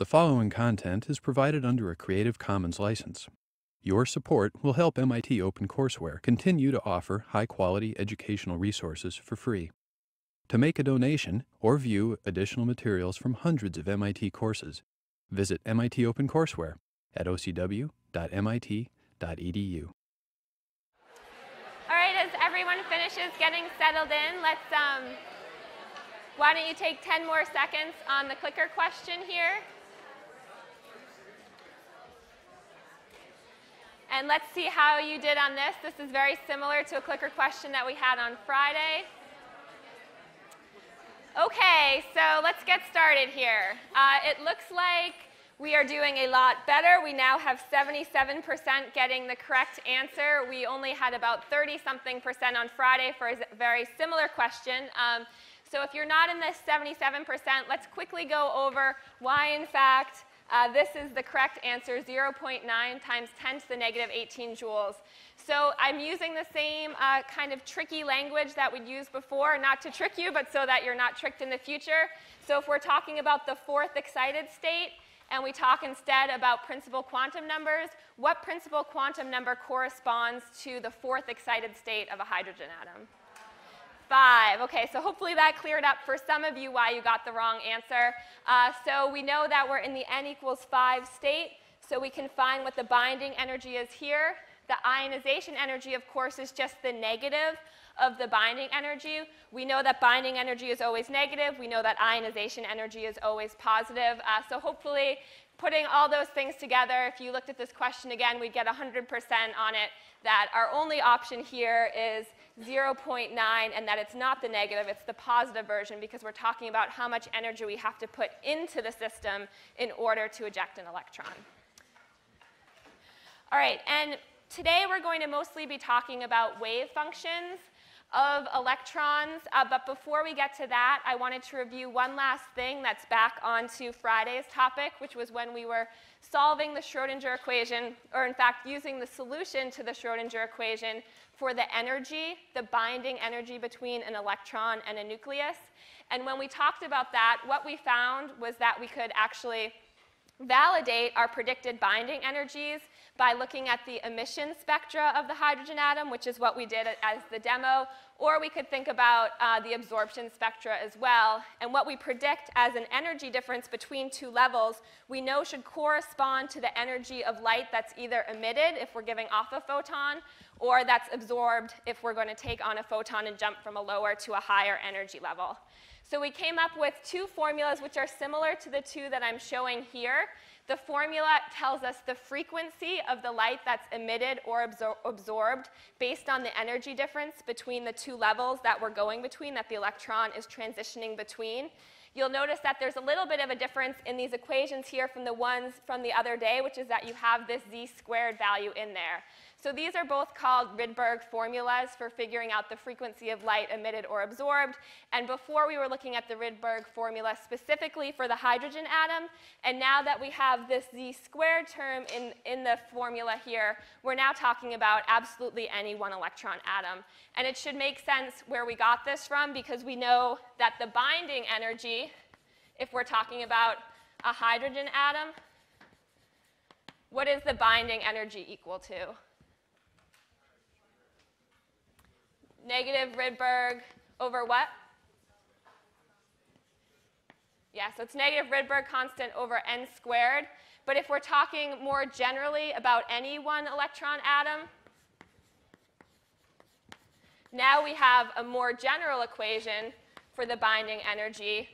The following content is provided under a Creative Commons license. Your support will help MIT OpenCourseware continue to offer high quality educational resources for free. To make a donation or view additional materials from hundreds of MIT courses, visit MIT OpenCourseware at ocw.mit.edu. All right, as everyone finishes getting settled in, let's, um, why don't you take 10 more seconds on the clicker question here? And let's see how you did on this. This is very similar to a clicker question that we had on Friday. Okay, so let's get started here. Uh, it looks like we are doing a lot better. We now have 77% getting the correct answer. We only had about 30 something percent on Friday for a very similar question. Um, so if you're not in this 77%, let's quickly go over why, in fact, uh, this is the correct answer, 0.9 times 10 to the negative 18 joules. So I'm using the same uh, kind of tricky language that we'd used before, not to trick you, but so that you're not tricked in the future. So if we're talking about the fourth excited state, and we talk instead about principal quantum numbers, what principal quantum number corresponds to the fourth excited state of a hydrogen atom? Five. Okay, so hopefully that cleared up for some of you why you got the wrong answer. Uh, so we know that we're in the n equals 5 state, so we can find what the binding energy is here. The ionization energy, of course, is just the negative of the binding energy. We know that binding energy is always negative. We know that ionization energy is always positive. Uh, so hopefully, putting all those things together, if you looked at this question again, we'd get 100% on it that our only option here is 0.9 and that it's not the negative, it's the positive version because we're talking about how much energy we have to put into the system in order to eject an electron. All right, and today we're going to mostly be talking about wave functions of electrons. Uh, but before we get to that, I wanted to review one last thing that's back onto Friday's topic, which was when we were solving the Schrodinger equation, or in fact, using the solution to the Schrodinger equation for the energy, the binding energy between an electron and a nucleus. And when we talked about that, what we found was that we could actually validate our predicted binding energies by looking at the emission spectra of the hydrogen atom, which is what we did as the demo, or we could think about uh, the absorption spectra as well. And what we predict as an energy difference between two levels, we know should correspond to the energy of light that's either emitted if we're giving off a photon, or that's absorbed if we're going to take on a photon and jump from a lower to a higher energy level. So we came up with two formulas which are similar to the two that I'm showing here. The formula tells us the frequency of the light that's emitted or absor absorbed based on the energy difference between the two levels that we're going between, that the electron is transitioning between. You'll notice that there's a little bit of a difference in these equations here from the ones from the other day, which is that you have this z squared value in there. So these are both called Rydberg formulas for figuring out the frequency of light emitted or absorbed. And before we were looking at the Rydberg formula specifically for the hydrogen atom. And now that we have this z squared term in, in the formula here, we're now talking about absolutely any one electron atom. And it should make sense where we got this from because we know that the binding energy, if we're talking about a hydrogen atom, what is the binding energy equal to? Negative Rydberg over what? Yeah, so it's negative Rydberg constant over n squared. But if we're talking more generally about any one electron atom, now we have a more general equation for the binding energy,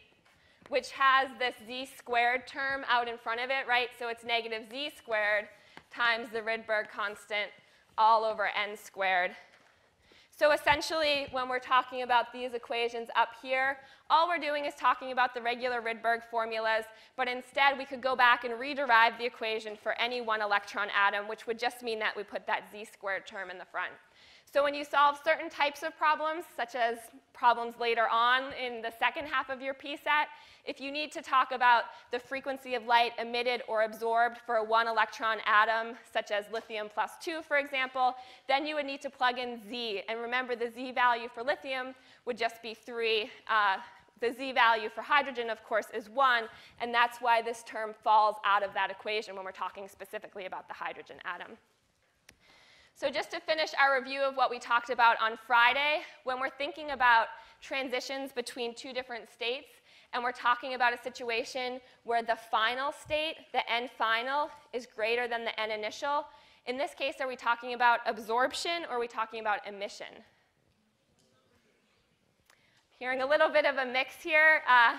which has this z squared term out in front of it, right? So it's negative z squared times the Rydberg constant all over n squared. So essentially, when we're talking about these equations up here, all we're doing is talking about the regular Rydberg formulas, but instead we could go back and rederive the equation for any one electron atom, which would just mean that we put that z squared term in the front. So when you solve certain types of problems, such as problems later on in the second half of your p-set, if you need to talk about the frequency of light emitted or absorbed for a one electron atom, such as lithium plus 2, for example, then you would need to plug in Z. And remember, the Z value for lithium would just be 3, uh, the z value for hydrogen, of course, is 1, and that's why this term falls out of that equation when we're talking specifically about the hydrogen atom. So just to finish our review of what we talked about on Friday, when we're thinking about transitions between two different states, and we're talking about a situation where the final state, the n final, is greater than the n initial, in this case, are we talking about absorption or are we talking about emission? Hearing a little bit of a mix here. Uh,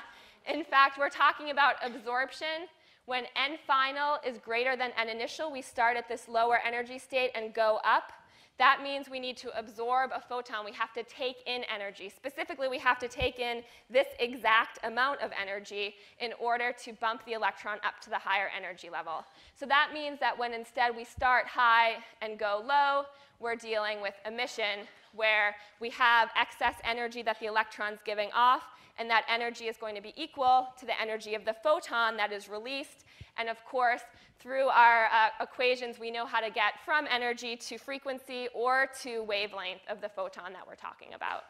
in fact, we're talking about absorption. When n final is greater than n initial, we start at this lower energy state and go up. That means we need to absorb a photon. We have to take in energy. Specifically, we have to take in this exact amount of energy in order to bump the electron up to the higher energy level. So that means that when instead we start high and go low, we're dealing with emission, where we have excess energy that the electron's giving off, and that energy is going to be equal to the energy of the photon that is released. And of course, through our uh, equations, we know how to get from energy to frequency or to wavelength of the photon that we're talking about.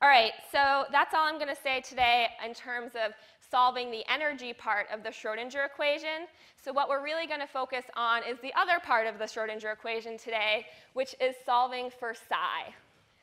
All right, so that's all I'm going to say today in terms of solving the energy part of the Schrodinger equation. So what we're really going to focus on is the other part of the Schrodinger equation today, which is solving for psi.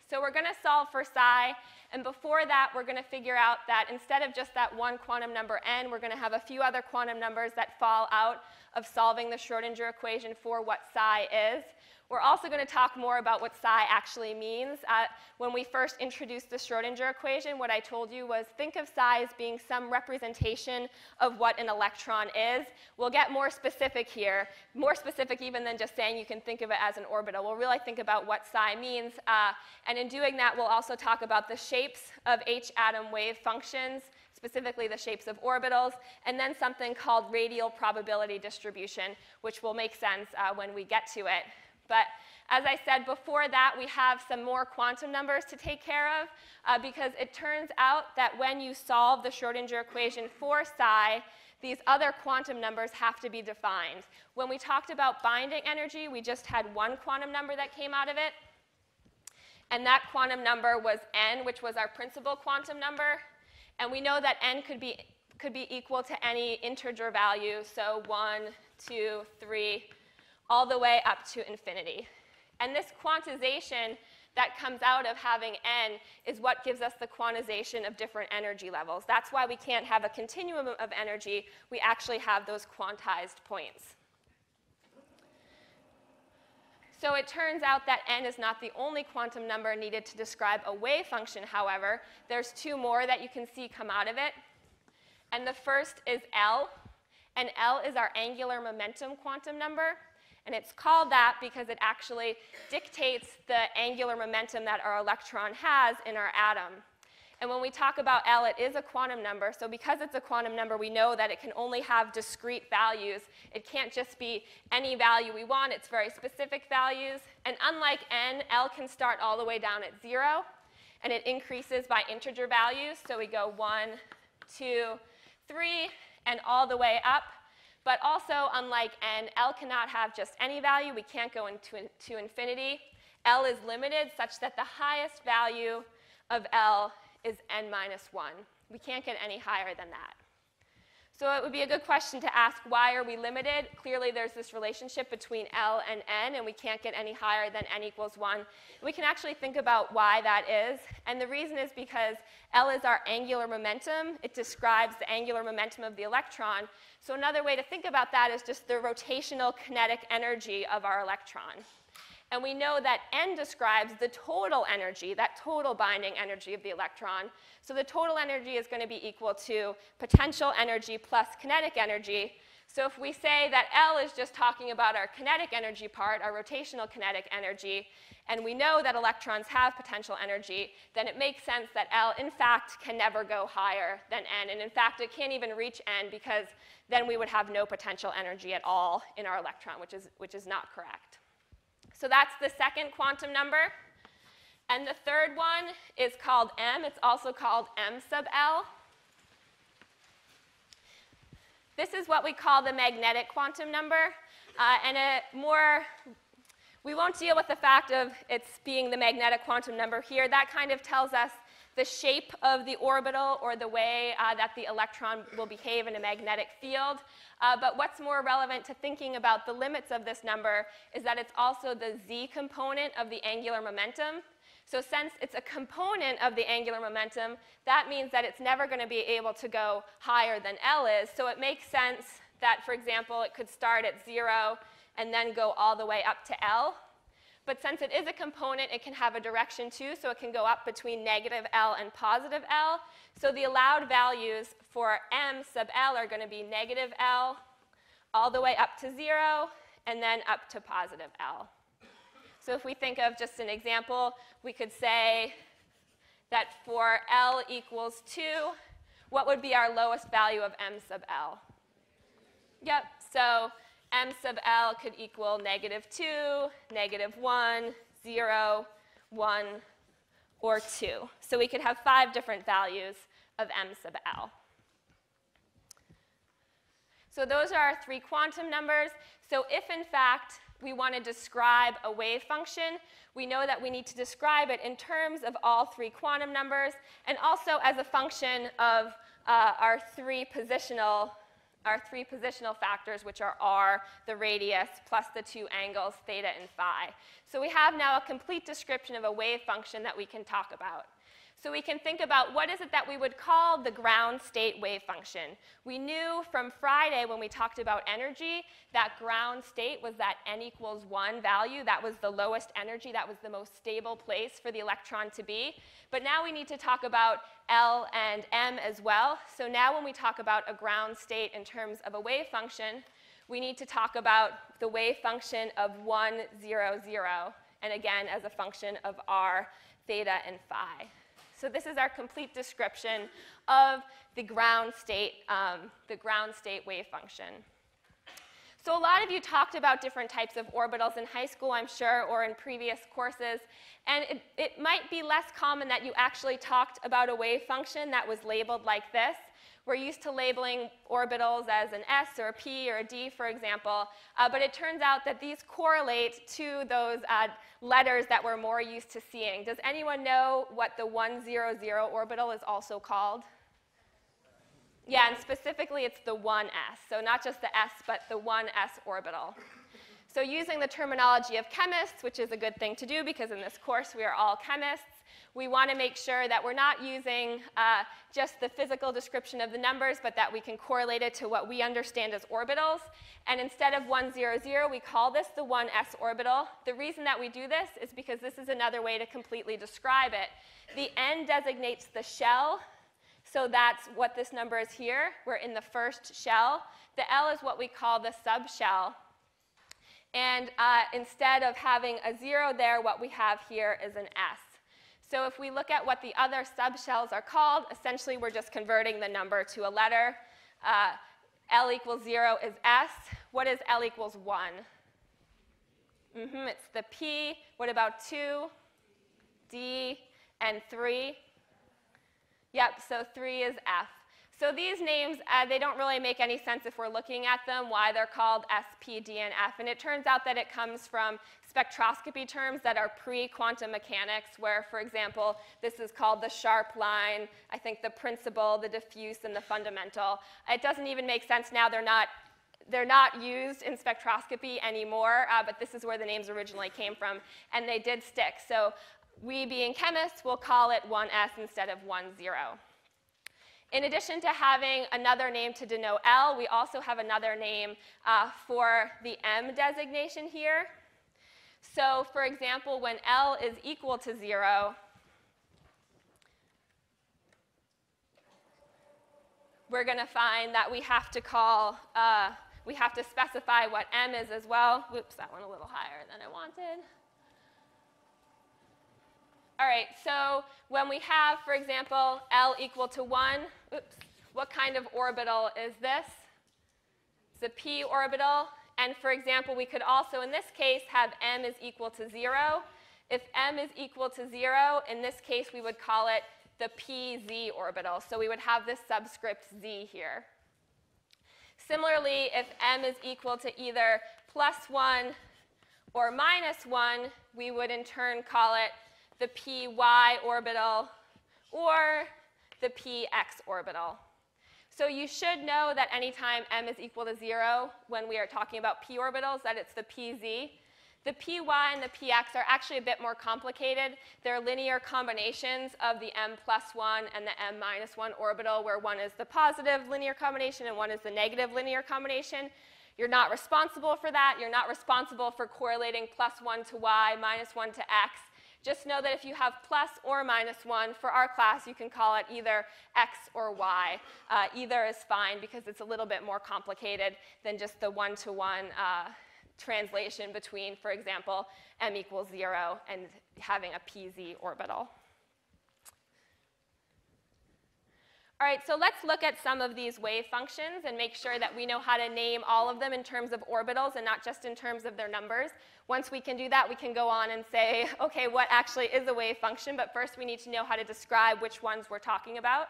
So we're going to solve for psi, and before that, we're going to figure out that instead of just that one quantum number n, we're going to have a few other quantum numbers that fall out of solving the Schrodinger equation for what psi is. We're also going to talk more about what psi actually means. Uh, when we first introduced the Schrodinger equation, what I told you was think of psi as being some representation of what an electron is. We'll get more specific here, more specific even than just saying you can think of it as an orbital. We'll really think about what psi means. Uh, and in doing that, we'll also talk about the shapes of H atom wave functions specifically the shapes of orbitals, and then something called radial probability distribution, which will make sense uh, when we get to it. But as I said before that, we have some more quantum numbers to take care of uh, because it turns out that when you solve the Schrodinger equation for psi, these other quantum numbers have to be defined. When we talked about binding energy, we just had one quantum number that came out of it. And that quantum number was n, which was our principal quantum number. And we know that n could be, could be equal to any integer value, so 1, 2, 3, all the way up to infinity. And this quantization that comes out of having n is what gives us the quantization of different energy levels. That's why we can't have a continuum of energy. We actually have those quantized points. So it turns out that n is not the only quantum number needed to describe a wave function, however. There's two more that you can see come out of it. And the first is L. And L is our angular momentum quantum number. And it's called that because it actually dictates the angular momentum that our electron has in our atom. And when we talk about L, it is a quantum number. So because it's a quantum number, we know that it can only have discrete values. It can't just be any value we want. It's very specific values. And unlike n, L can start all the way down at 0. And it increases by integer values. So we go 1, 2, 3, and all the way up. But also, unlike n, L cannot have just any value. We can't go into to infinity. L is limited such that the highest value of L is n minus 1. We can't get any higher than that. So it would be a good question to ask, why are we limited? Clearly, there's this relationship between L and N, and we can't get any higher than N equals 1. We can actually think about why that is. And the reason is because L is our angular momentum. It describes the angular momentum of the electron. So another way to think about that is just the rotational kinetic energy of our electron. And we know that N describes the total energy, that total binding energy of the electron. So the total energy is going to be equal to potential energy plus kinetic energy. So if we say that L is just talking about our kinetic energy part, our rotational kinetic energy, and we know that electrons have potential energy, then it makes sense that L, in fact, can never go higher than N. And in fact, it can't even reach N because then we would have no potential energy at all in our electron, which is, which is not correct. So that's the second quantum number. And the third one is called M. It's also called M sub L. This is what we call the magnetic quantum number. Uh, and a more, we won't deal with the fact of its being the magnetic quantum number here. That kind of tells us the shape of the orbital or the way uh, that the electron will behave in a magnetic field. Uh, but what's more relevant to thinking about the limits of this number is that it's also the z component of the angular momentum. So since it's a component of the angular momentum, that means that it's never going to be able to go higher than L is. So it makes sense that, for example, it could start at 0 and then go all the way up to L. But since it is a component, it can have a direction too, so it can go up between negative L and positive L. So the allowed values for m sub L are going to be negative L all the way up to 0 and then up to positive L. So if we think of just an example, we could say that for L equals 2, what would be our lowest value of m sub L? Yep, so m sub L could equal negative 2, negative 1, 0, 1, or 2. So we could have five different values of m sub L. So those are our three quantum numbers. So if, in fact, we want to describe a wave function, we know that we need to describe it in terms of all three quantum numbers and also as a function of uh, our three positional our three positional factors, which are r, the radius, plus the two angles, theta and phi. So we have now a complete description of a wave function that we can talk about. So we can think about what is it that we would call the ground state wave function. We knew from Friday when we talked about energy that ground state was that n equals 1 value. That was the lowest energy. That was the most stable place for the electron to be. But now we need to talk about L and M as well. So now when we talk about a ground state in terms of a wave function, we need to talk about the wave function of 1, 0, 0, and again as a function of r, theta, and phi. So this is our complete description of the ground state, um, the ground state wave function. So a lot of you talked about different types of orbitals in high school, I'm sure, or in previous courses. And it, it might be less common that you actually talked about a wave function that was labeled like this. We're used to labeling orbitals as an S or a P or a D, for example, uh, but it turns out that these correlate to those uh, letters that we're more used to seeing. Does anyone know what the 100 orbital is also called? Yeah, and specifically it's the 1s. So not just the s, but the 1s orbital. So using the terminology of chemists, which is a good thing to do because in this course we are all chemists, we want to make sure that we're not using uh, just the physical description of the numbers, but that we can correlate it to what we understand as orbitals. And instead of 100, we call this the 1s orbital. The reason that we do this is because this is another way to completely describe it. The n designates the shell, so that's what this number is here. We're in the first shell. The L is what we call the subshell. And uh, instead of having a zero there, what we have here is an S. So if we look at what the other subshells are called, essentially we're just converting the number to a letter. Uh, L equals 0 is S. What is L equals 1? Mm -hmm, it's the P. What about 2, D, and 3? Yep, so 3 is F. So these names, uh, they don't really make any sense if we're looking at them, why they're called S, P, D, and F. And it turns out that it comes from spectroscopy terms that are pre-quantum mechanics, where, for example, this is called the sharp line, I think the principal, the diffuse, and the fundamental. It doesn't even make sense now. They're not they're not used in spectroscopy anymore, uh, but this is where the names originally came from, and they did stick. So we, being chemists, will call it 1s instead of 10. In addition to having another name to denote L, we also have another name uh, for the M designation here. So for example, when L is equal to 0, we're going to find that we have to call, uh, we have to specify what M is as well. Whoops, that went a little higher than I wanted. All right, so when we have, for example, L equal to 1, oops, what kind of orbital is this? It's a p orbital. And for example, we could also, in this case, have m is equal to 0. If m is equal to 0, in this case, we would call it the pz orbital. So we would have this subscript z here. Similarly, if m is equal to either plus 1 or minus 1, we would in turn call it the py orbital or the px orbital. So you should know that anytime m is equal to 0 when we are talking about p orbitals, that it's the pz. The py and the px are actually a bit more complicated. They're linear combinations of the m plus 1 and the m minus 1 orbital, where one is the positive linear combination and one is the negative linear combination. You're not responsible for that. You're not responsible for correlating plus 1 to y, minus 1 to x. Just know that if you have plus or minus 1 for our class, you can call it either x or y. Uh, either is fine because it's a little bit more complicated than just the one-to-one uh, translation between, for example, m equals 0 and having a pz orbital. All right, so let's look at some of these wave functions and make sure that we know how to name all of them in terms of orbitals and not just in terms of their numbers. Once we can do that, we can go on and say, okay, what actually is a wave function? But first, we need to know how to describe which ones we're talking about.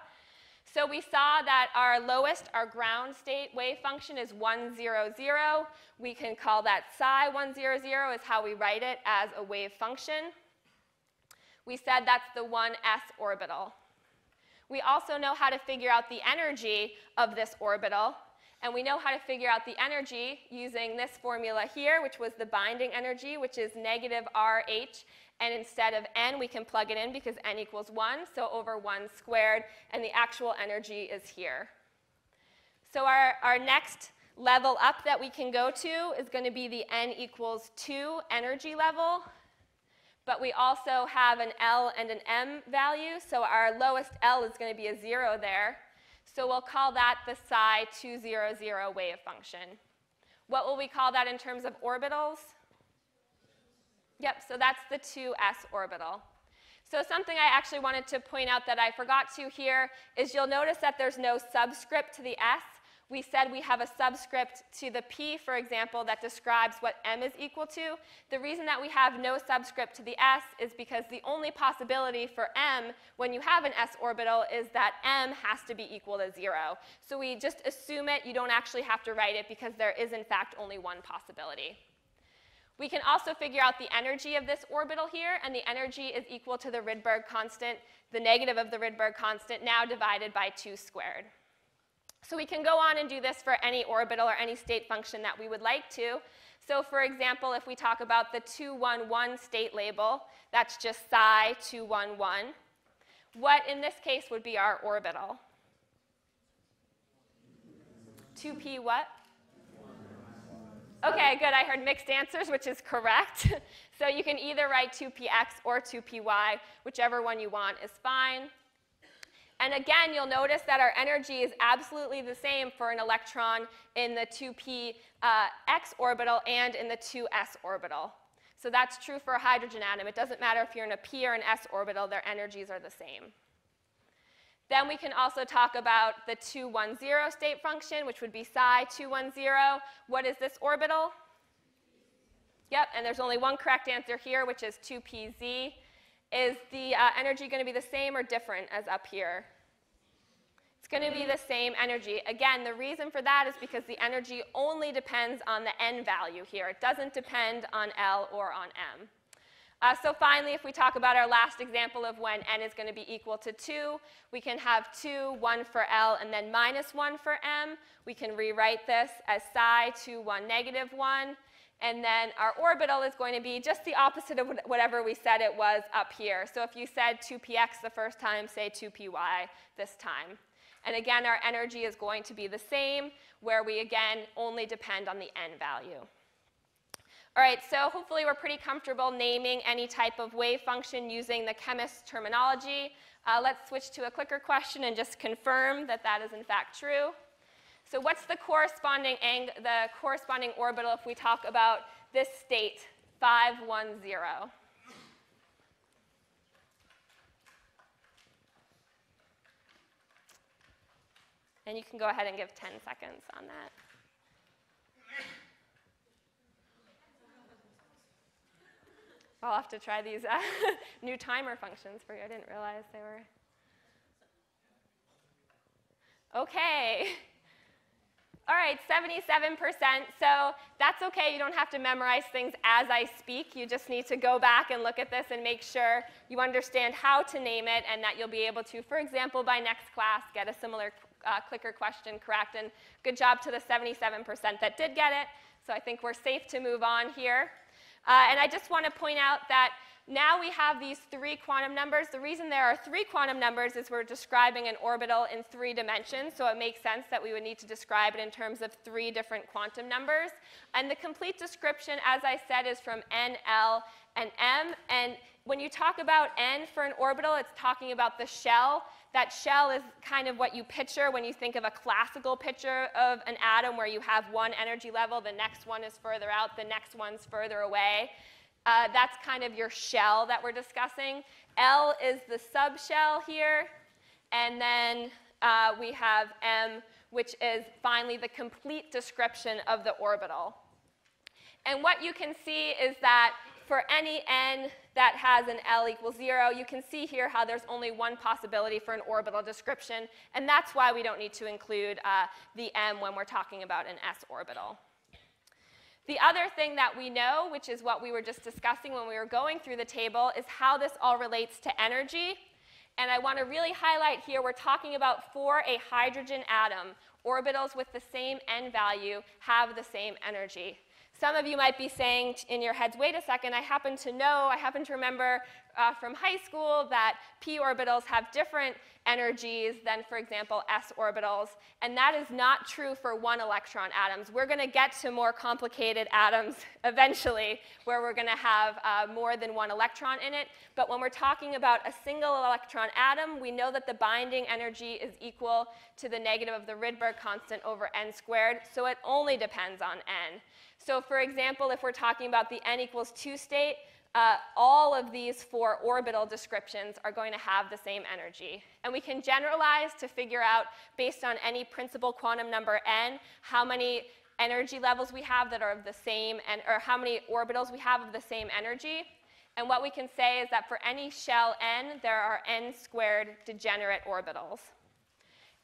So we saw that our lowest, our ground state wave function is 1, 0, 0. We can call that psi 1, 0, 0 is how we write it as a wave function. We said that's the 1s orbital. We also know how to figure out the energy of this orbital. And we know how to figure out the energy using this formula here, which was the binding energy, which is negative RH and instead of n, we can plug it in because n equals 1, so over 1 squared, and the actual energy is here. So our, our next level up that we can go to is going to be the n equals 2 energy level. But we also have an L and an M value, so our lowest L is going to be a 0 there. So we'll call that the psi 200 wave function. What will we call that in terms of orbitals? Yep, so that's the 2s orbital. So something I actually wanted to point out that I forgot to here is you'll notice that there's no subscript to the s. We said we have a subscript to the p, for example, that describes what m is equal to. The reason that we have no subscript to the s is because the only possibility for m when you have an s orbital is that m has to be equal to 0. So we just assume it. You don't actually have to write it because there is, in fact, only one possibility. We can also figure out the energy of this orbital here, and the energy is equal to the Rydberg constant, the negative of the Rydberg constant, now divided by 2 squared. So we can go on and do this for any orbital or any state function that we would like to. So for example, if we talk about the 211 state label, that's just psi 211. What in this case would be our orbital? 2p what? Okay, good. I heard mixed answers, which is correct. so you can either write 2px or 2py. Whichever one you want is fine. And again, you'll notice that our energy is absolutely the same for an electron in the 2p uh, x orbital and in the 2s orbital. So that's true for a hydrogen atom. It doesn't matter if you're in a p or an s orbital, their energies are the same. Then we can also talk about the 210 state function, which would be psi 210. What is this orbital? Yep, and there's only one correct answer here, which is 2pz. Is the uh, energy going to be the same or different as up here? It's going to be the same energy. Again, the reason for that is because the energy only depends on the n value here. It doesn't depend on L or on M. Uh, so finally, if we talk about our last example of when n is going to be equal to 2, we can have 2, 1 for L, and then minus 1 for M. We can rewrite this as psi 2, 1, negative 1. And then our orbital is going to be just the opposite of whatever we said it was up here. So if you said 2px the first time, say 2py this time. And again, our energy is going to be the same, where we again only depend on the n value. All right, so hopefully we're pretty comfortable naming any type of wave function using the chemist's terminology. Uh, let's switch to a clicker question and just confirm that that is in fact true. So what's the corresponding, the corresponding orbital if we talk about this state, 510? And you can go ahead and give 10 seconds on that. I'll have to try these uh, new timer functions for you. I didn't realize they were. Okay. All right, 77%. So that's okay. You don't have to memorize things as I speak. You just need to go back and look at this and make sure you understand how to name it and that you'll be able to, for example, by next class, get a similar uh, clicker question correct. And good job to the 77% that did get it. So I think we're safe to move on here. Uh, and I just want to point out that now we have these three quantum numbers. The reason there are three quantum numbers is we're describing an orbital in three dimensions, so it makes sense that we would need to describe it in terms of three different quantum numbers. And the complete description, as I said, is from N, L, and M. And when you talk about N for an orbital, it's talking about the shell. That shell is kind of what you picture when you think of a classical picture of an atom where you have one energy level, the next one is further out, the next one's further away. Uh, that's kind of your shell that we're discussing. L is the subshell here. And then uh, we have M, which is finally the complete description of the orbital. And what you can see is that for any n that has an L equals 0, you can see here how there's only one possibility for an orbital description. And that's why we don't need to include uh, the M when we're talking about an s orbital. The other thing that we know, which is what we were just discussing when we were going through the table, is how this all relates to energy. And I want to really highlight here, we're talking about for a hydrogen atom, orbitals with the same n value have the same energy. Some of you might be saying in your heads, wait a second, I happen to know, I happen to remember uh, from high school that p orbitals have different energies than, for example, s orbitals. And that is not true for one electron atoms. We're going to get to more complicated atoms eventually, where we're going to have uh, more than one electron in it. But when we're talking about a single electron atom, we know that the binding energy is equal to the negative of the Rydberg constant over n squared. So it only depends on n. So for example, if we're talking about the n equals 2 state, uh, all of these four orbital descriptions are going to have the same energy. And we can generalize to figure out, based on any principal quantum number n, how many energy levels we have that are of the same, and, or how many orbitals we have of the same energy. And what we can say is that for any shell n, there are n squared degenerate orbitals.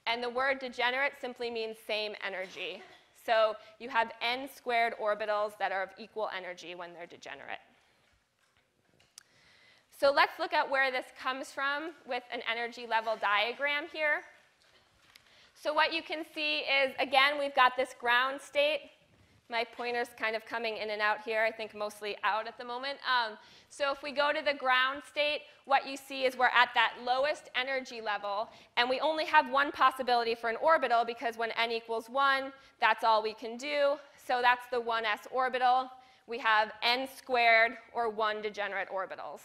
And the word degenerate simply means same energy. So you have n squared orbitals that are of equal energy when they're degenerate. So let's look at where this comes from with an energy level diagram here. So what you can see is, again, we've got this ground state. My pointer's kind of coming in and out here, I think mostly out at the moment. Um, so if we go to the ground state, what you see is we're at that lowest energy level, and we only have one possibility for an orbital because when n equals 1, that's all we can do. So that's the 1s orbital. We have n squared, or 1 degenerate orbitals.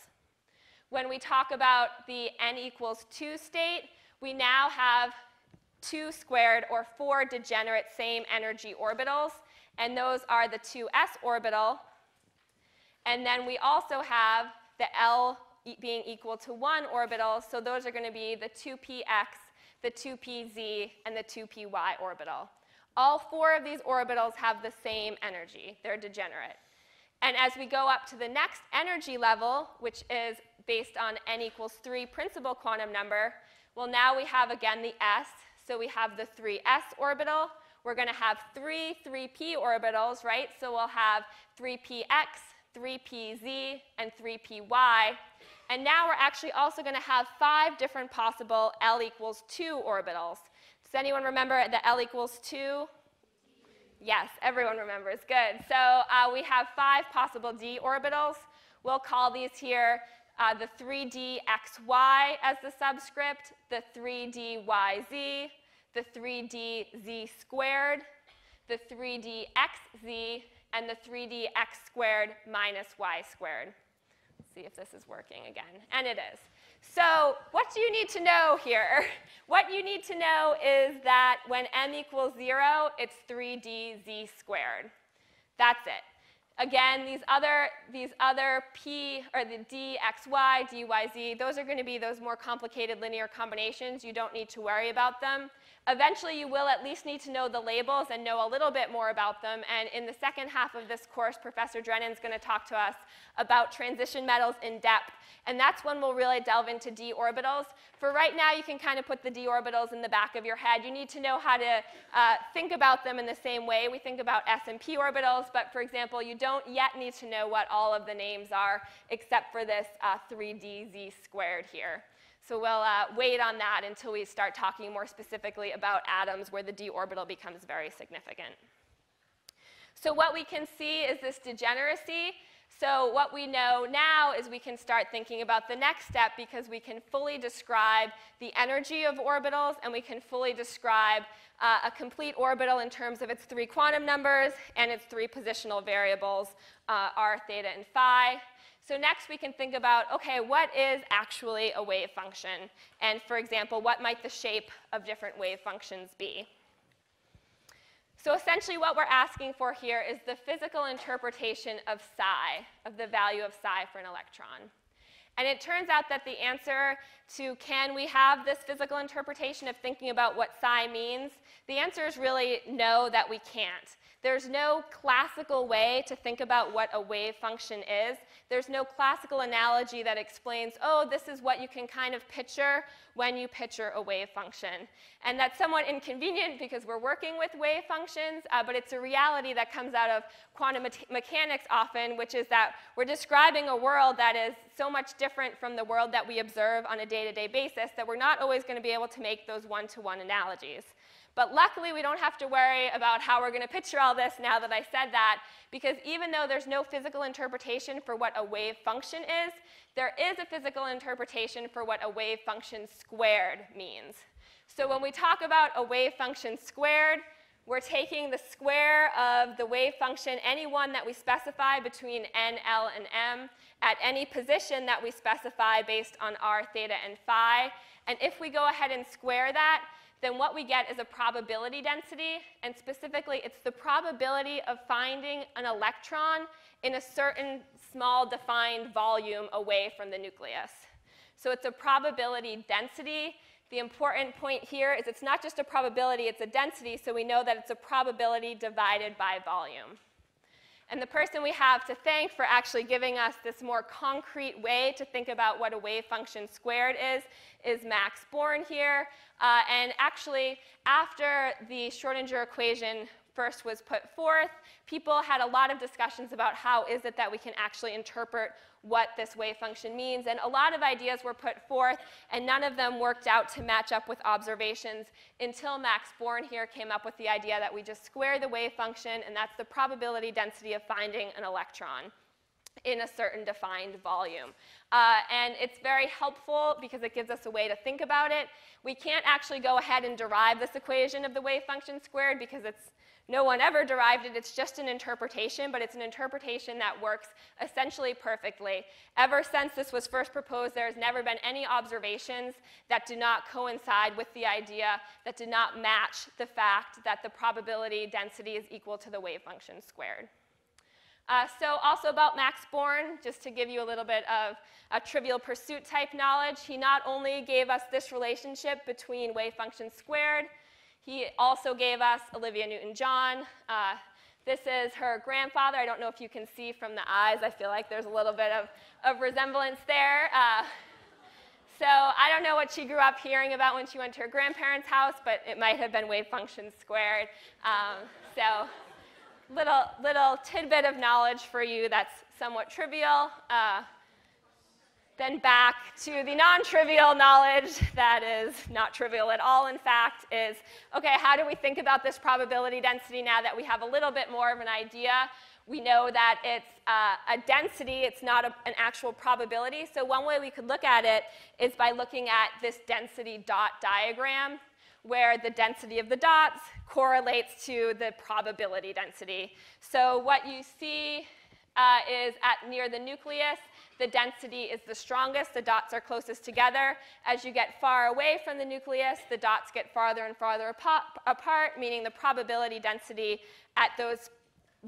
When we talk about the n equals 2 state, we now have 2 squared, or 4 degenerate same energy orbitals, and those are the 2s orbital. And then we also have the L being equal to 1 orbital, so those are going to be the 2px, the 2pz, and the 2py orbital. All four of these orbitals have the same energy. They're degenerate. And as we go up to the next energy level, which is based on n equals 3 principal quantum number, well, now we have again the s. So we have the 3s orbital. We're going to have three 3p orbitals, right? So we'll have 3px, 3pz, and 3py. And now we're actually also going to have five different possible L equals 2 orbitals. Does anyone remember the L equals 2? Yes, everyone remembers. Good. So uh, we have five possible d orbitals. We'll call these here uh, the 3d xy as the subscript, the 3d yz, the 3d z squared, the 3d xz, and the 3d x squared minus y squared. Let's see if this is working again. And it is. So what do you need to know here? What you need to know is that when m equals 0, it's 3d z squared. That's it. Again, these other, these other p, or the d, x, y, dy, z, those are going to be those more complicated linear combinations. You don't need to worry about them. Eventually, you will at least need to know the labels and know a little bit more about them. And in the second half of this course, Professor Drennan is going to talk to us about transition metals in depth. And that's when we'll really delve into d orbitals. For right now, you can kind of put the d orbitals in the back of your head. You need to know how to uh, think about them in the same way we think about s and p orbitals. But for example, you don't yet need to know what all of the names are, except for this uh, 3dz squared here. So we'll uh, wait on that until we start talking more specifically about atoms where the d orbital becomes very significant. So what we can see is this degeneracy. So what we know now is we can start thinking about the next step because we can fully describe the energy of orbitals and we can fully describe uh, a complete orbital in terms of its three quantum numbers and its three positional variables, uh, r, theta, and phi. So next we can think about, okay, what is actually a wave function? And for example, what might the shape of different wave functions be? So essentially what we're asking for here is the physical interpretation of psi, of the value of psi for an electron. And it turns out that the answer to can we have this physical interpretation of thinking about what psi means, the answer is really no, that we can't. There's no classical way to think about what a wave function is. There's no classical analogy that explains, oh, this is what you can kind of picture when you picture a wave function. And that's somewhat inconvenient because we're working with wave functions, uh, but it's a reality that comes out of quantum me mechanics often, which is that we're describing a world that is so much different from the world that we observe on a day-to-day -day basis that we're not always going to be able to make those one-to-one -one analogies. But luckily, we don't have to worry about how we're going to picture all this now that I said that, because even though there's no physical interpretation for what a wave function is, there is a physical interpretation for what a wave function squared means. So when we talk about a wave function squared, we're taking the square of the wave function, any one that we specify between n, l, and m, at any position that we specify based on r, theta, and phi. And if we go ahead and square that, then what we get is a probability density, and specifically, it's the probability of finding an electron in a certain small defined volume away from the nucleus. So it's a probability density. The important point here is it's not just a probability, it's a density, so we know that it's a probability divided by volume. And the person we have to thank for actually giving us this more concrete way to think about what a wave function squared is, is Max Born here. Uh, and actually, after the Schrodinger equation first was put forth, people had a lot of discussions about how is it that we can actually interpret what this wave function means. And a lot of ideas were put forth, and none of them worked out to match up with observations until Max Born here came up with the idea that we just square the wave function, and that's the probability density of finding an electron in a certain defined volume. Uh, and it's very helpful because it gives us a way to think about it. We can't actually go ahead and derive this equation of the wave function squared because it's no one ever derived it. It's just an interpretation, but it's an interpretation that works essentially perfectly. Ever since this was first proposed, there has never been any observations that do not coincide with the idea, that do not match the fact that the probability density is equal to the wave function squared. Uh, so also about Max Born, just to give you a little bit of a trivial pursuit type knowledge, he not only gave us this relationship between wave function squared, he also gave us Olivia Newton-John. Uh, this is her grandfather. I don't know if you can see from the eyes. I feel like there's a little bit of, of resemblance there. Uh, so I don't know what she grew up hearing about when she went to her grandparents' house, but it might have been wave functions squared. Um, so little, little tidbit of knowledge for you that's somewhat trivial. Uh, then back to the non-trivial knowledge that is not trivial at all, in fact, is, okay, how do we think about this probability density now that we have a little bit more of an idea? We know that it's uh, a density, it's not a, an actual probability. So one way we could look at it is by looking at this density dot diagram, where the density of the dots correlates to the probability density. So what you see uh, is at near the nucleus, the density is the strongest, the dots are closest together. As you get far away from the nucleus, the dots get farther and farther apart, meaning the probability density at those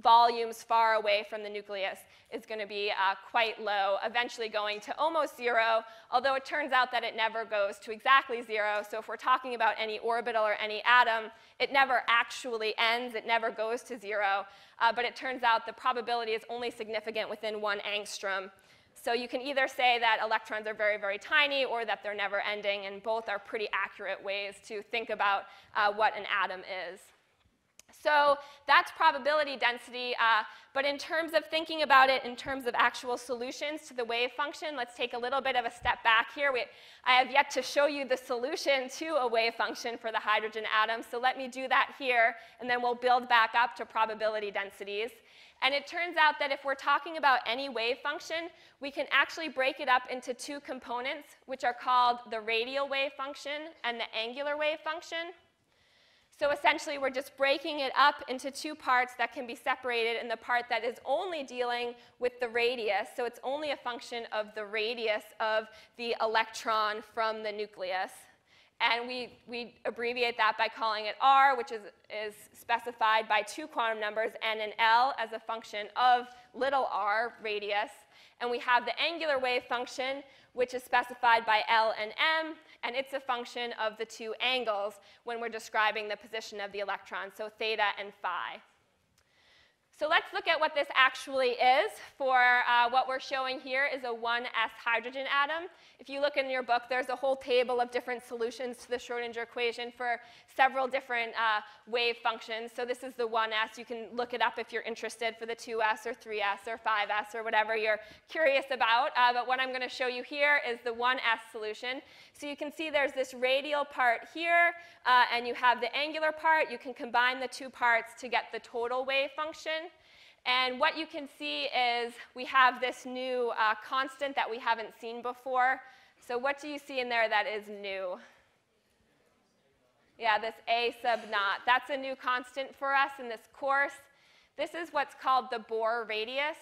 volumes far away from the nucleus is going to be uh, quite low, eventually going to almost zero, although it turns out that it never goes to exactly zero. So if we're talking about any orbital or any atom, it never actually ends, it never goes to zero. Uh, but it turns out the probability is only significant within one angstrom. So you can either say that electrons are very, very tiny or that they're never ending, and both are pretty accurate ways to think about uh, what an atom is. So that's probability density. Uh, but in terms of thinking about it in terms of actual solutions to the wave function, let's take a little bit of a step back here. We, I have yet to show you the solution to a wave function for the hydrogen atom. So let me do that here, and then we'll build back up to probability densities. And it turns out that if we're talking about any wave function, we can actually break it up into two components, which are called the radial wave function and the angular wave function. So essentially, we're just breaking it up into two parts that can be separated in the part that is only dealing with the radius. So it's only a function of the radius of the electron from the nucleus. And we, we abbreviate that by calling it r, which is, is specified by two quantum numbers, n and l, as a function of little r, radius. And we have the angular wave function, which is specified by L and M, and it's a function of the two angles when we're describing the position of the electron, so theta and phi. So let's look at what this actually is. For uh, what we're showing here is a 1s hydrogen atom. If you look in your book, there's a whole table of different solutions to the Schrodinger equation for several different uh, wave functions. So this is the 1s. You can look it up if you're interested for the 2s or 3s or 5s or whatever you're curious about. Uh, but what I'm going to show you here is the 1s solution. So you can see there's this radial part here, uh, and you have the angular part. You can combine the two parts to get the total wave function. And what you can see is we have this new uh, constant that we haven't seen before. So what do you see in there that is new? Yeah, this a sub naught. That's a new constant for us in this course. This is what's called the Bohr radius.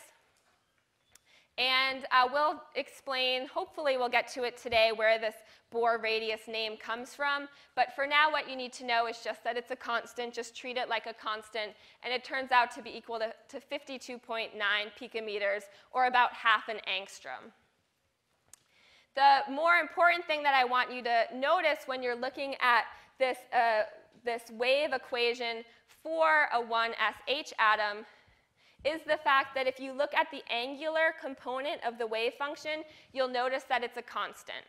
And uh, we'll explain, hopefully we'll get to it today, where this Bohr radius name comes from. But for now, what you need to know is just that it's a constant. Just treat it like a constant. And it turns out to be equal to, to 52.9 picometers, or about half an angstrom. The more important thing that I want you to notice when you're looking at this, uh, this wave equation for a 1sh atom is the fact that if you look at the angular component of the wave function, you'll notice that it's a constant.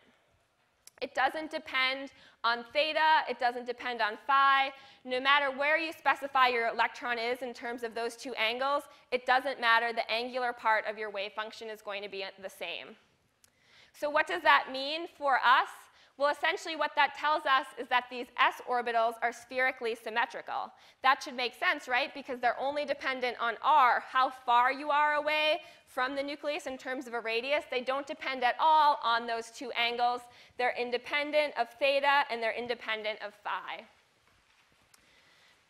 It doesn't depend on theta, it doesn't depend on phi. No matter where you specify your electron is in terms of those two angles, it doesn't matter. The angular part of your wave function is going to be the same. So what does that mean for us? Well, essentially what that tells us is that these s orbitals are spherically symmetrical. That should make sense, right? Because they're only dependent on r, how far you are away from the nucleus in terms of a radius. They don't depend at all on those two angles. They're independent of theta and they're independent of phi.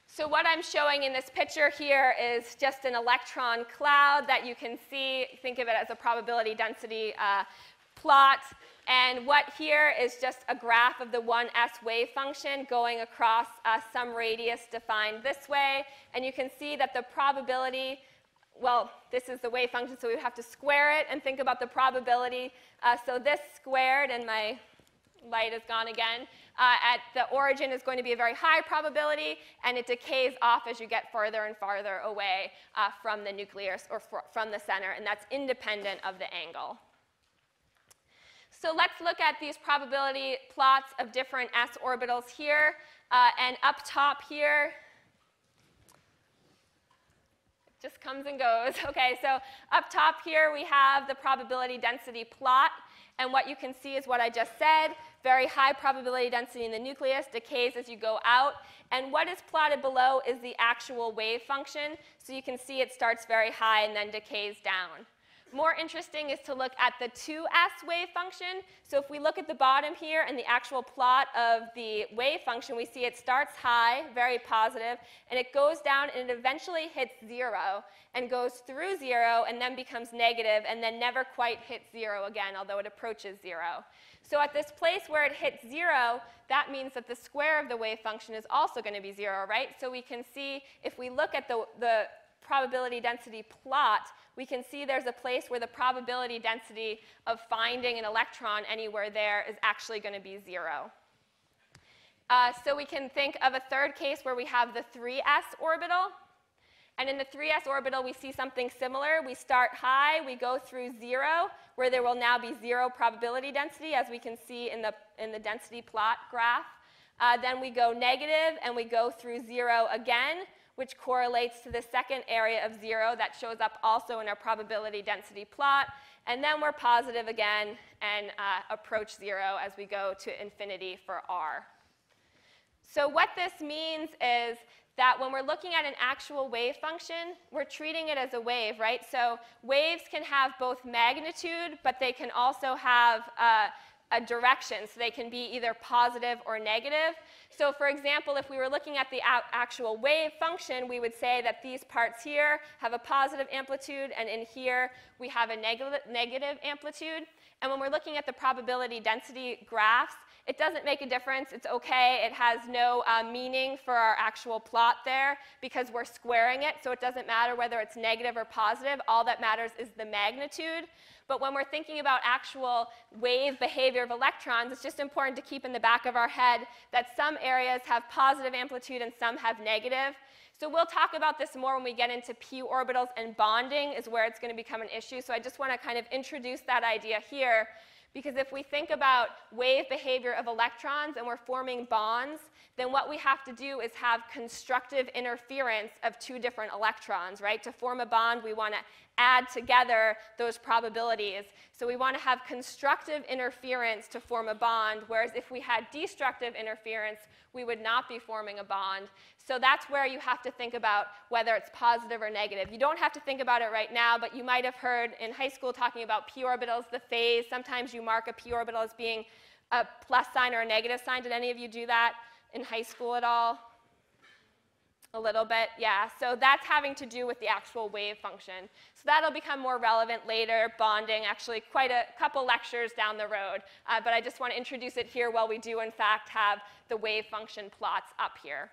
So what I'm showing in this picture here is just an electron cloud that you can see. Think of it as a probability density uh, plot. And what here is just a graph of the 1s wave function going across uh, some radius defined this way. And you can see that the probability, well, this is the wave function, so we have to square it and think about the probability. Uh, so this squared, and my light is gone again, uh, at the origin is going to be a very high probability, and it decays off as you get farther and farther away uh, from the nucleus or fr from the center, and that's independent of the angle. So let's look at these probability plots of different s orbitals here. Uh, and up top here, it just comes and goes. Okay, so up top here we have the probability density plot. And what you can see is what I just said. Very high probability density in the nucleus, decays as you go out. And what is plotted below is the actual wave function. So you can see it starts very high and then decays down. More interesting is to look at the 2s wave function. So if we look at the bottom here and the actual plot of the wave function, we see it starts high, very positive, and it goes down and it eventually hits zero and goes through zero and then becomes negative and then never quite hits zero again, although it approaches zero. So at this place where it hits zero, that means that the square of the wave function is also going to be zero, right? So we can see if we look at the, the probability density plot, we can see there's a place where the probability density of finding an electron anywhere there is actually going to be zero. Uh, so we can think of a third case where we have the 3s orbital. And in the 3s orbital, we see something similar. We start high, we go through zero, where there will now be zero probability density, as we can see in the, in the density plot graph. Uh, then we go negative, and we go through zero again, which correlates to the second area of zero that shows up also in our probability density plot. And then we're positive again and uh, approach zero as we go to infinity for r. So what this means is that when we're looking at an actual wave function, we're treating it as a wave, right? So waves can have both magnitude, but they can also have uh, a direction. So they can be either positive or negative. So for example, if we were looking at the actual wave function, we would say that these parts here have a positive amplitude, and in here we have a neg negative amplitude. And when we're looking at the probability density graphs, it doesn't make a difference. It's okay. It has no uh, meaning for our actual plot there because we're squaring it, so it doesn't matter whether it's negative or positive. All that matters is the magnitude. But when we're thinking about actual wave behavior of electrons, it's just important to keep in the back of our head that some areas have positive amplitude and some have negative. So we'll talk about this more when we get into p orbitals and bonding is where it's going to become an issue. So I just want to kind of introduce that idea here because if we think about wave behavior of electrons and we're forming bonds, then what we have to do is have constructive interference of two different electrons, right? To form a bond, we want to add together those probabilities. So we want to have constructive interference to form a bond, whereas if we had destructive interference, we would not be forming a bond. So that's where you have to think about whether it's positive or negative. You don't have to think about it right now, but you might have heard in high school talking about p orbitals, the phase. Sometimes you mark a p orbital as being a plus sign or a negative sign. Did any of you do that in high school at all? A little bit, yeah. So that's having to do with the actual wave function. So that'll become more relevant later, bonding, actually quite a couple lectures down the road. Uh, but I just want to introduce it here while we do, in fact, have the wave function plots up here.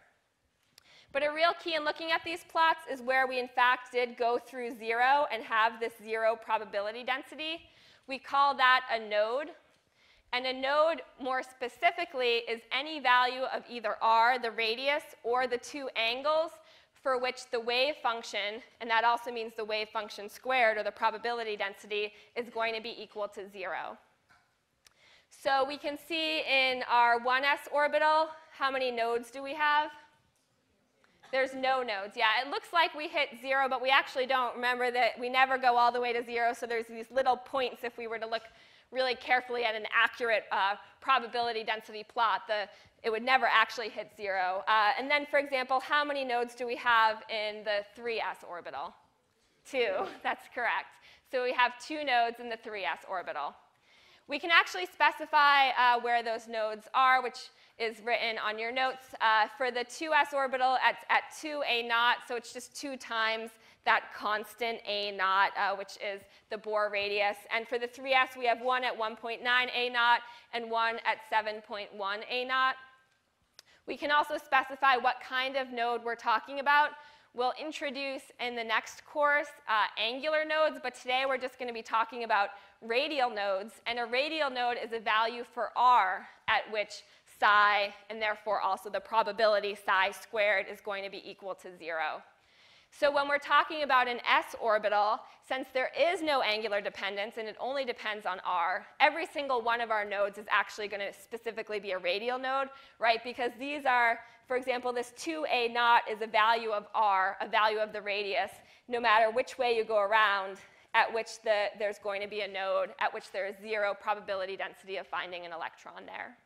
But a real key in looking at these plots is where we, in fact, did go through zero and have this zero probability density. We call that a node. And a node, more specifically, is any value of either r, the radius, or the two angles for which the wave function, and that also means the wave function squared, or the probability density, is going to be equal to 0. So we can see in our 1s orbital, how many nodes do we have? There's no nodes. Yeah, it looks like we hit 0, but we actually don't. Remember that we never go all the way to 0, so there's these little points if we were to look really carefully at an accurate uh, probability density plot, the, it would never actually hit zero. Uh, and then, for example, how many nodes do we have in the 3s orbital? Two, that's correct. So we have two nodes in the 3s orbital. We can actually specify uh, where those nodes are, which is written on your notes. Uh, for the 2s orbital, at, at 2 a naught, so it's just two times that constant a naught, uh, which is the Bohr radius. And for the 3s, we have one at 1.9 a naught and one at 7.1 a naught. We can also specify what kind of node we're talking about. We'll introduce in the next course uh, angular nodes, but today we're just going to be talking about radial nodes. And a radial node is a value for r at which psi, and therefore also the probability psi squared, is going to be equal to 0. So when we're talking about an s orbital, since there is no angular dependence and it only depends on r, every single one of our nodes is actually going to specifically be a radial node, right? Because these are, for example, this 2a naught is a value of r, a value of the radius, no matter which way you go around, at which the, there's going to be a node at which there is zero probability density of finding an electron there.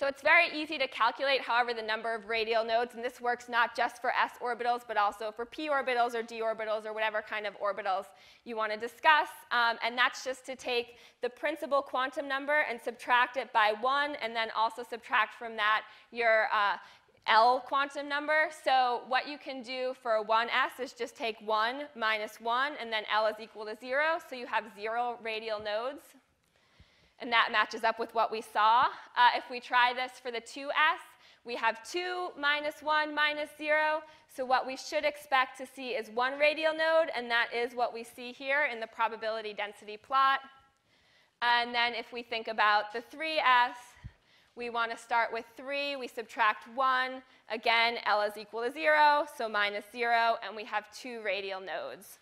So it's very easy to calculate, however, the number of radial nodes, and this works not just for s orbitals, but also for p orbitals or d orbitals or whatever kind of orbitals you want to discuss. Um, and that's just to take the principal quantum number and subtract it by 1, and then also subtract from that your uh, L quantum number. So what you can do for 1s is just take 1 minus 1, and then L is equal to 0, so you have 0 radial nodes and that matches up with what we saw. Uh, if we try this for the 2s, We have 2 minus 1 minus 0. So what we should expect to see is one radial node, and that is what we see here in the probability density plot. And then if we think about the 3s, we want to start with 3. We subtract 1. Again, L is equal to 0, so minus 0, and we have two radial nodes.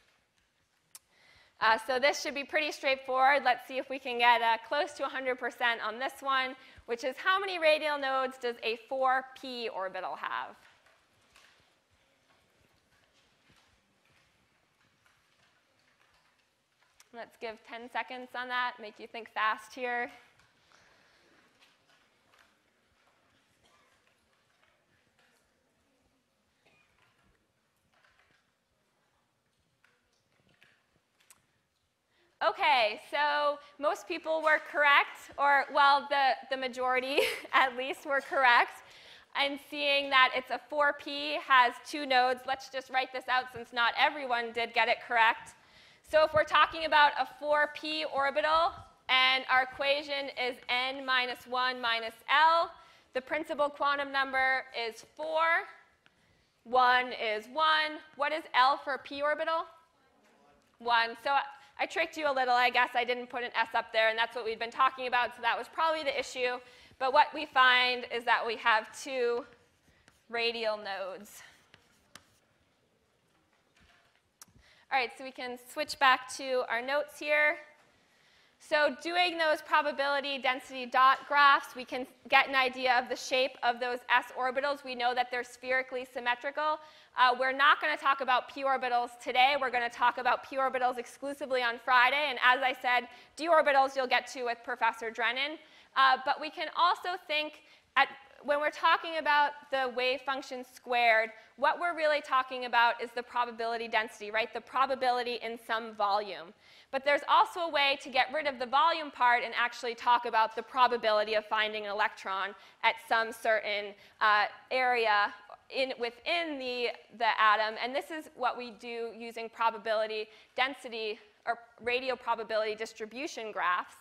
Uh, so this should be pretty straightforward. Let's see if we can get uh, close to 100% on this one, which is how many radial nodes does a 4p orbital have? Let's give 10 seconds on that, make you think fast here. Okay, so most people were correct, or well, the, the majority at least were correct. And seeing that it's a 4p has two nodes, let's just write this out since not everyone did get it correct. So if we're talking about a 4p orbital, and our equation is n minus 1 minus l, the principal quantum number is 4, 1 is 1. What is L for a p orbital? 1. So I tricked you a little, I guess. I didn't put an S up there, and that's what we'd been talking about, so that was probably the issue. But what we find is that we have two radial nodes. All right, so we can switch back to our notes here. So doing those probability density dot graphs, we can get an idea of the shape of those s orbitals. We know that they're spherically symmetrical. Uh, we're not going to talk about p orbitals today. We're going to talk about p orbitals exclusively on Friday. And as I said, d orbitals you'll get to with Professor Drennan. Uh, but we can also think at when we're talking about the wave function squared, what we're really talking about is the probability density, right? The probability in some volume. But there's also a way to get rid of the volume part and actually talk about the probability of finding an electron at some certain uh, area in, within the, the atom. And this is what we do using probability density or radial probability distribution graphs.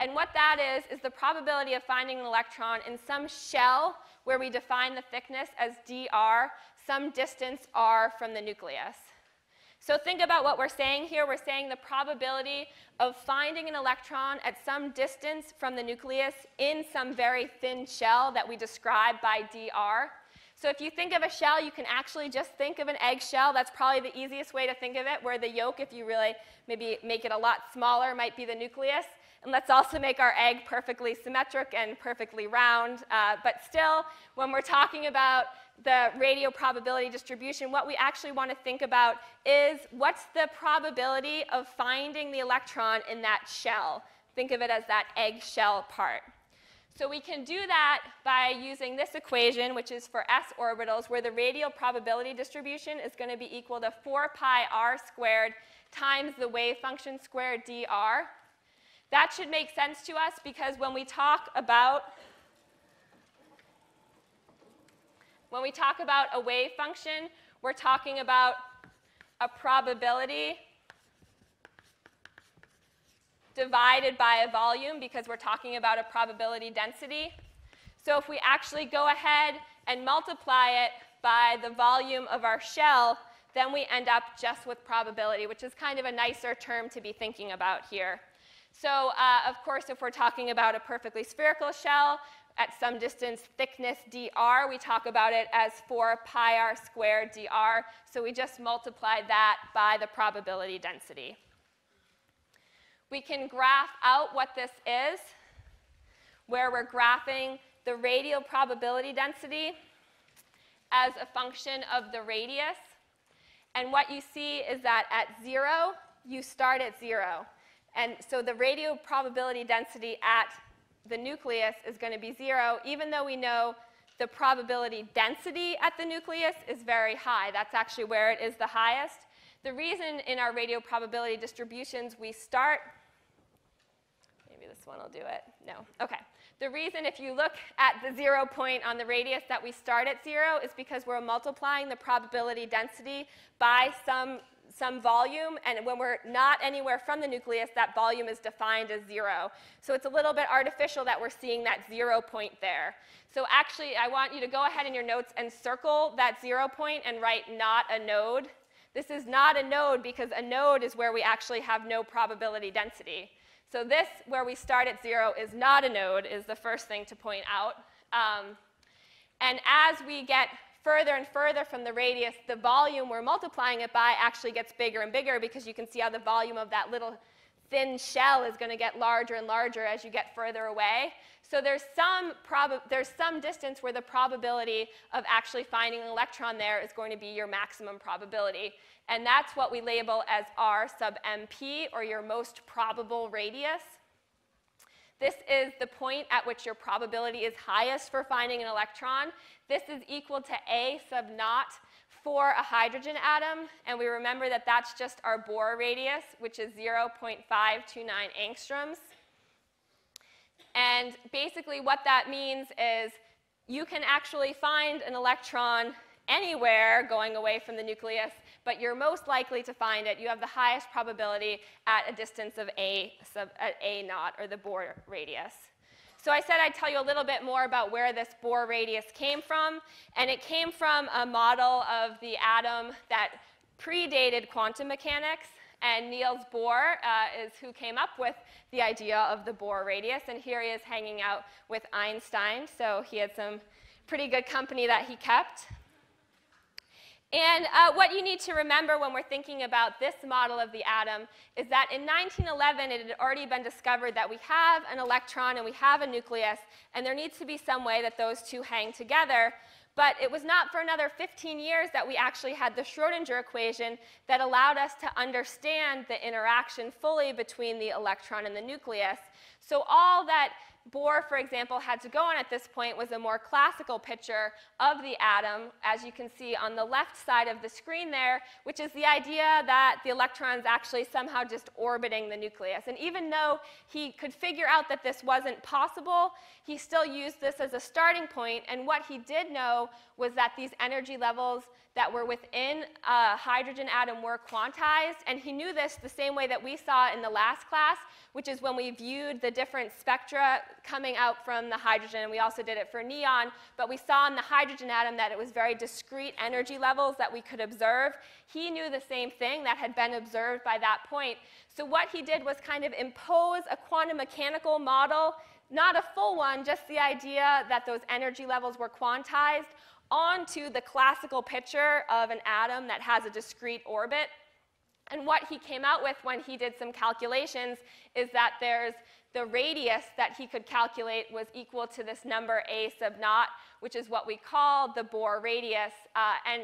And what that is, is the probability of finding an electron in some shell where we define the thickness as dr, some distance r from the nucleus. So think about what we're saying here. We're saying the probability of finding an electron at some distance from the nucleus in some very thin shell that we describe by dr. So if you think of a shell, you can actually just think of an eggshell. That's probably the easiest way to think of it, where the yolk, if you really maybe make it a lot smaller, might be the nucleus. And let's also make our egg perfectly symmetric and perfectly round. Uh, but still, when we're talking about the radial probability distribution, what we actually want to think about is what's the probability of finding the electron in that shell? Think of it as that eggshell part. So we can do that by using this equation, which is for s orbitals, where the radial probability distribution is going to be equal to 4 pi r squared times the wave function squared dr. That should make sense to us because when we talk about when we talk about a wave function, we're talking about a probability divided by a volume because we're talking about a probability density. So if we actually go ahead and multiply it by the volume of our shell, then we end up just with probability, which is kind of a nicer term to be thinking about here. So uh, of course, if we're talking about a perfectly spherical shell at some distance thickness dr, we talk about it as 4 pi r squared dr. So we just multiply that by the probability density. We can graph out what this is, where we're graphing the radial probability density as a function of the radius. And what you see is that at 0, you start at 0. And so the radial probability density at the nucleus is going to be zero, even though we know the probability density at the nucleus is very high. That's actually where it is the highest. The reason in our radial probability distributions we start, maybe this one will do it. No. Okay. The reason if you look at the zero point on the radius that we start at zero is because we're multiplying the probability density by some some volume, and when we're not anywhere from the nucleus, that volume is defined as zero. So it's a little bit artificial that we're seeing that zero point there. So actually, I want you to go ahead in your notes and circle that zero point and write not a node. This is not a node because a node is where we actually have no probability density. So this, where we start at zero, is not a node, is the first thing to point out. Um, and as we get further and further from the radius, the volume we're multiplying it by actually gets bigger and bigger because you can see how the volume of that little thin shell is going to get larger and larger as you get further away. So there's some, there's some distance where the probability of actually finding an electron there is going to be your maximum probability. And that's what we label as R sub MP, or your most probable radius. This is the point at which your probability is highest for finding an electron. This is equal to A sub naught for a hydrogen atom, and we remember that that's just our Bohr radius, which is 0.529 angstroms. And basically what that means is you can actually find an electron anywhere going away from the nucleus, but you're most likely to find it, you have the highest probability at a distance of a, sub, at a naught, or the Bohr radius. So I said I'd tell you a little bit more about where this Bohr radius came from, and it came from a model of the atom that predated quantum mechanics, and Niels Bohr uh, is who came up with the idea of the Bohr radius, and here he is hanging out with Einstein, so he had some pretty good company that he kept. And uh, what you need to remember when we're thinking about this model of the atom is that in 1911 it had already been discovered that we have an electron and we have a nucleus, and there needs to be some way that those two hang together. But it was not for another 15 years that we actually had the Schrodinger equation that allowed us to understand the interaction fully between the electron and the nucleus. So all that Bohr, for example, had to go on at this point was a more classical picture of the atom, as you can see on the left side of the screen there, which is the idea that the electron's actually somehow just orbiting the nucleus. And even though he could figure out that this wasn't possible, he still used this as a starting point. And what he did know was that these energy levels that were within a hydrogen atom were quantized. And he knew this the same way that we saw in the last class, which is when we viewed the different spectra coming out from the hydrogen. And we also did it for neon. But we saw in the hydrogen atom that it was very discrete energy levels that we could observe. He knew the same thing that had been observed by that point. So what he did was kind of impose a quantum mechanical model, not a full one, just the idea that those energy levels were quantized onto the classical picture of an atom that has a discrete orbit. And what he came out with when he did some calculations is that there's the radius that he could calculate was equal to this number a sub naught, which is what we call the Bohr radius. Uh, and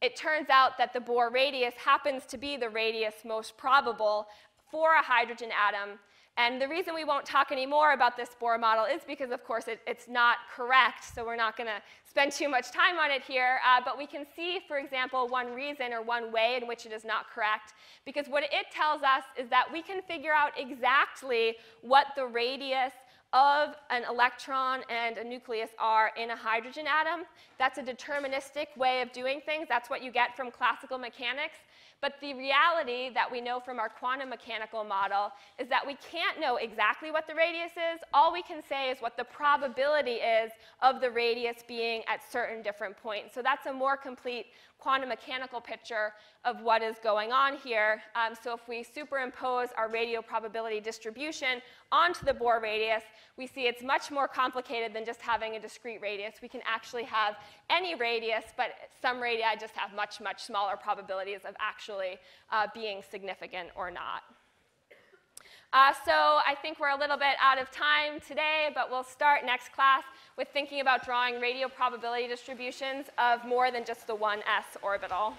it turns out that the Bohr radius happens to be the radius most probable for a hydrogen atom. And the reason we won't talk anymore about this Bohr model is because, of course, it, it's not correct, so we're not going to spend too much time on it here. Uh, but we can see, for example, one reason or one way in which it is not correct. Because what it tells us is that we can figure out exactly what the radius of an electron and a nucleus are in a hydrogen atom. That's a deterministic way of doing things. That's what you get from classical mechanics. But the reality that we know from our quantum mechanical model is that we can't know exactly what the radius is. All we can say is what the probability is of the radius being at certain different points. So that's a more complete quantum mechanical picture of what is going on here. Um, so if we superimpose our radial probability distribution onto the Bohr radius, we see it's much more complicated than just having a discrete radius. We can actually have any radius, but some radii just have much, much smaller probabilities of actually uh, being significant or not. Uh, so I think we're a little bit out of time today, but we'll start next class with thinking about drawing radial probability distributions of more than just the 1s orbital.